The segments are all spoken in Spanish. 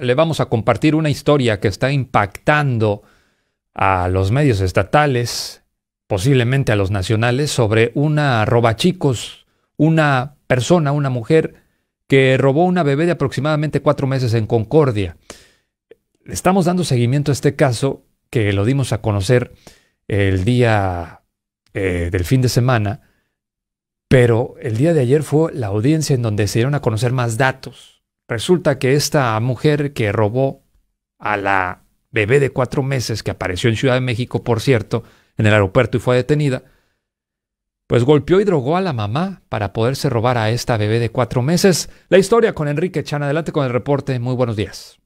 le vamos a compartir una historia que está impactando a los medios estatales, posiblemente a los nacionales, sobre una robachicos, una persona, una mujer que robó una bebé de aproximadamente cuatro meses en Concordia. Estamos dando seguimiento a este caso que lo dimos a conocer el día eh, del fin de semana, pero el día de ayer fue la audiencia en donde se dieron a conocer más datos. Resulta que esta mujer que robó a la bebé de cuatro meses que apareció en Ciudad de México, por cierto, en el aeropuerto y fue detenida, pues golpeó y drogó a la mamá para poderse robar a esta bebé de cuatro meses. La historia con Enrique Chan. Adelante con el reporte. Muy buenos días.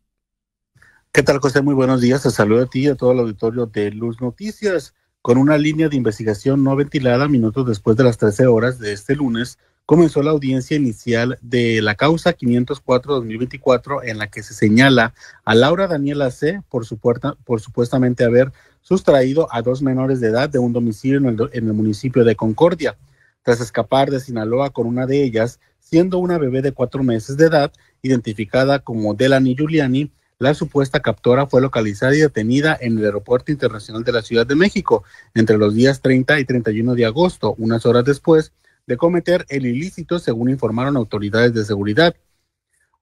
¿Qué tal, José? Muy buenos días. Te saludo a ti y a todo el auditorio de Luz Noticias. Con una línea de investigación no ventilada minutos después de las 13 horas de este lunes, comenzó la audiencia inicial de la causa 504-2024 en la que se señala a Laura Daniela C. por, su por supuestamente haber sustraído a dos menores de edad de un domicilio en el, en el municipio de Concordia, tras escapar de Sinaloa con una de ellas, siendo una bebé de cuatro meses de edad, identificada como Delany Giuliani, la supuesta captora fue localizada y detenida en el Aeropuerto Internacional de la Ciudad de México entre los días 30 y 31 de agosto, unas horas después de cometer el ilícito, según informaron autoridades de seguridad.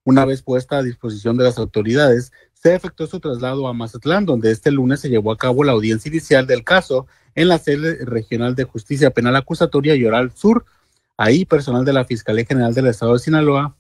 Una vez puesta a disposición de las autoridades, se efectuó su traslado a Mazatlán, donde este lunes se llevó a cabo la audiencia inicial del caso en la sede regional de justicia penal acusatoria Lloral Sur. Ahí, personal de la Fiscalía General del Estado de Sinaloa,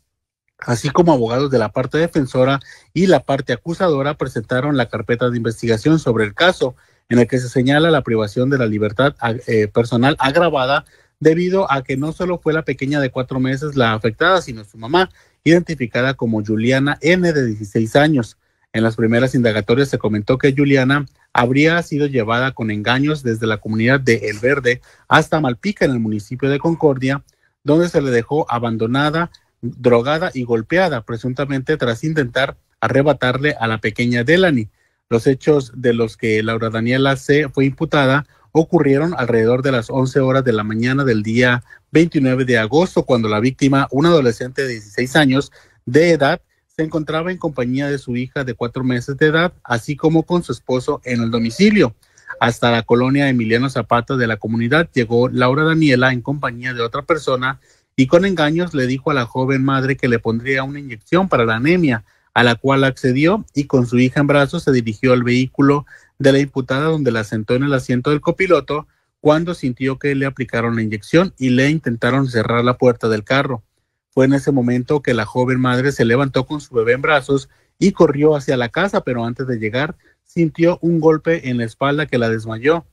así como abogados de la parte defensora y la parte acusadora, presentaron la carpeta de investigación sobre el caso, en el que se señala la privación de la libertad eh, personal agravada debido a que no solo fue la pequeña de cuatro meses la afectada, sino su mamá, identificada como Juliana N de 16 años. En las primeras indagatorias se comentó que Juliana habría sido llevada con engaños desde la comunidad de El Verde hasta Malpica, en el municipio de Concordia, donde se le dejó abandonada, drogada y golpeada, presuntamente tras intentar arrebatarle a la pequeña Delany. Los hechos de los que Laura Daniela C. fue imputada ocurrieron alrededor de las 11 horas de la mañana del día 29 de agosto, cuando la víctima, una adolescente de 16 años de edad, se encontraba en compañía de su hija de cuatro meses de edad, así como con su esposo en el domicilio. Hasta la colonia Emiliano Zapata de la comunidad llegó Laura Daniela en compañía de otra persona y con engaños le dijo a la joven madre que le pondría una inyección para la anemia, a la cual accedió y con su hija en brazos se dirigió al vehículo de la imputada donde la sentó en el asiento del copiloto cuando sintió que le aplicaron la inyección y le intentaron cerrar la puerta del carro. Fue en ese momento que la joven madre se levantó con su bebé en brazos y corrió hacia la casa, pero antes de llegar sintió un golpe en la espalda que la desmayó.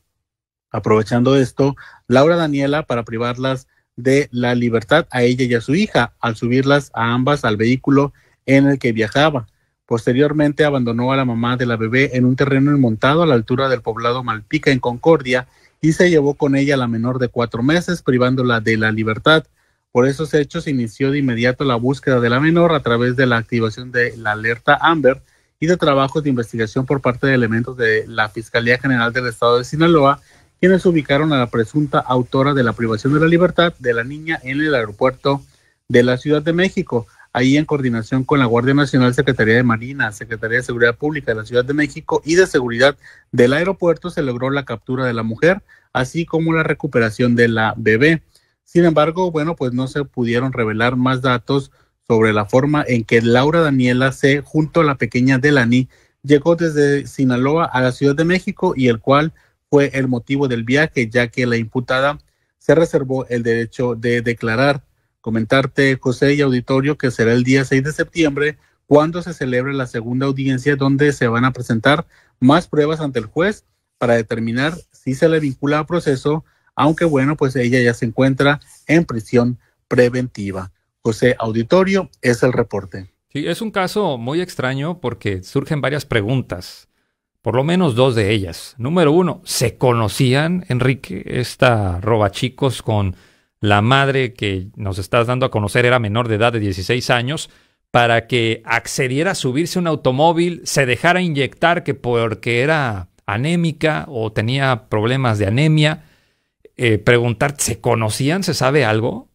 Aprovechando esto, Laura Daniela, para privarlas de la libertad a ella y a su hija, al subirlas a ambas al vehículo en el que viajaba. Posteriormente abandonó a la mamá de la bebé en un terreno inmontado a la altura del poblado Malpica en Concordia y se llevó con ella a la menor de cuatro meses, privándola de la libertad. Por esos hechos inició de inmediato la búsqueda de la menor a través de la activación de la alerta Amber y de trabajos de investigación por parte de elementos de la Fiscalía General del Estado de Sinaloa, quienes ubicaron a la presunta autora de la privación de la libertad de la niña en el aeropuerto de la Ciudad de México. Ahí en coordinación con la Guardia Nacional, Secretaría de Marina, Secretaría de Seguridad Pública de la Ciudad de México y de Seguridad del aeropuerto se logró la captura de la mujer, así como la recuperación de la bebé. Sin embargo, bueno, pues no se pudieron revelar más datos sobre la forma en que Laura Daniela C. junto a la pequeña Delany llegó desde Sinaloa a la Ciudad de México y el cual fue el motivo del viaje, ya que la imputada se reservó el derecho de declarar. Comentarte, José y auditorio, que será el día 6 de septiembre cuando se celebre la segunda audiencia donde se van a presentar más pruebas ante el juez para determinar si se le vincula a proceso aunque bueno, pues ella ya se encuentra en prisión preventiva. José Auditorio es el reporte. Sí, es un caso muy extraño porque surgen varias preguntas, por lo menos dos de ellas. Número uno, ¿se conocían, Enrique, esta roba chicos con la madre que nos estás dando a conocer era menor de edad de 16 años? para que accediera a subirse un automóvil, se dejara inyectar que porque era anémica o tenía problemas de anemia, eh, preguntar, ¿se conocían? ¿Se sabe algo?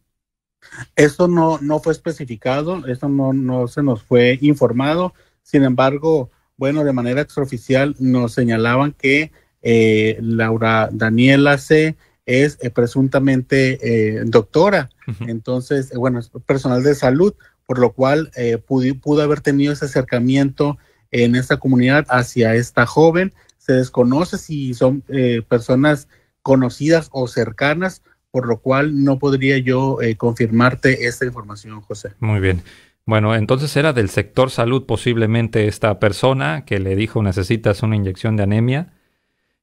Eso no, no fue especificado, eso no, no se nos fue informado. Sin embargo, bueno, de manera extraoficial nos señalaban que eh, Laura Daniela C es eh, presuntamente eh, doctora, entonces, bueno, es personal de salud, por lo cual pudo, haber tenido ese acercamiento en esta comunidad hacia esta joven. Se desconoce si son personas conocidas o cercanas, por lo cual no podría yo confirmarte esta información, José. Muy bien. Bueno, entonces era del sector salud posiblemente esta persona que le dijo necesitas una inyección de anemia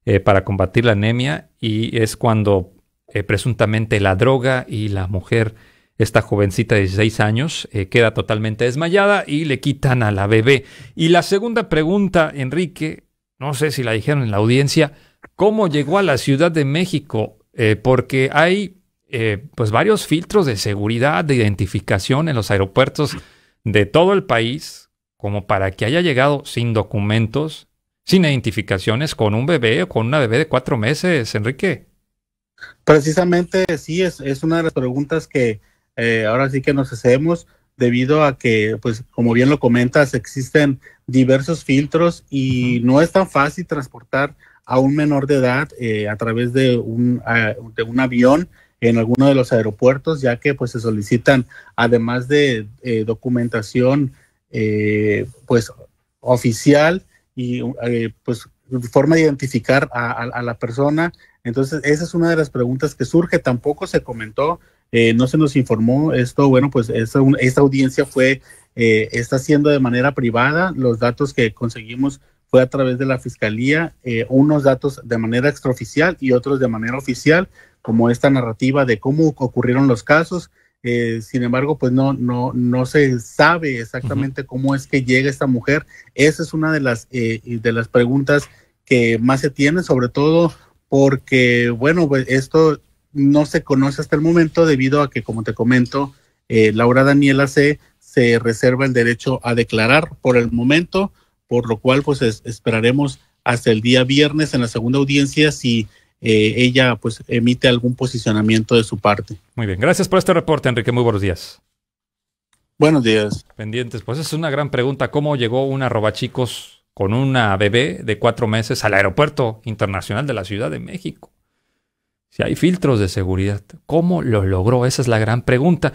eh, para combatir la anemia y es cuando eh, presuntamente la droga y la mujer, esta jovencita de 16 años, eh, queda totalmente desmayada y le quitan a la bebé. Y la segunda pregunta, Enrique, no sé si la dijeron en la audiencia, ¿cómo llegó a la Ciudad de México? porque hay pues varios filtros de seguridad, de identificación en los aeropuertos de todo el país como para que haya llegado sin documentos, sin identificaciones, con un bebé o con una bebé de cuatro meses, Enrique? Precisamente sí, es, es una de las preguntas que eh, ahora sí que nos hacemos debido a que, pues como bien lo comentas, existen diversos filtros y no es tan fácil transportar a un menor de edad eh, a través de un, de un avión en alguno de los aeropuertos, ya que pues se solicitan, además de eh, documentación eh, pues oficial y eh, pues forma de identificar a, la persona. Entonces, esa es una de las preguntas que surge. Tampoco se comentó, no se nos informó esto. Bueno, pues esta, esta audiencia fue, está haciendo de manera privada. Los datos que conseguimos fue a través de la fiscalía, unos datos de manera extraoficial y otros de manera oficial como esta narrativa de cómo ocurrieron los casos. Eh, sin embargo, pues no, no, no se sabe exactamente cómo es que llega esta mujer. Esa es una de las, eh, de las preguntas que más se tienen, sobre todo porque, bueno, pues esto no se conoce hasta el momento debido a que, como te comento, eh, Laura Daniela C. se reserva el derecho a declarar por el momento, por lo cual pues esperaremos hasta el día viernes en la segunda audiencia si eh, ella pues emite algún posicionamiento de su parte. Muy bien, gracias por este reporte, Enrique. Muy buenos días. Buenos días. Pendientes, pues es una gran pregunta. ¿Cómo llegó una robachicos con una bebé de cuatro meses al aeropuerto internacional de la Ciudad de México? Si hay filtros de seguridad, ¿cómo lo logró? Esa es la gran pregunta.